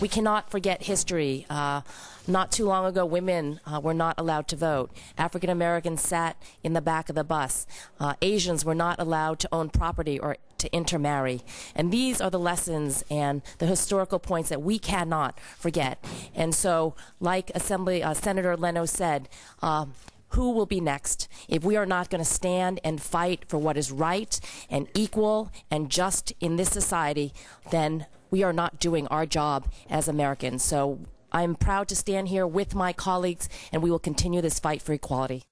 We cannot forget history. Uh, not too long ago, women uh, were not allowed to vote. African Americans sat in the back of the bus. Uh, Asians were not allowed to own property or to intermarry. And these are the lessons and the historical points that we cannot forget. And so, like Assembly uh, Senator Leno said, uh, who will be next if we are not going to stand and fight for what is right and equal and just in this society then we are not doing our job as americans. So i'm proud to stand here with my colleagues and we will continue this fight for equality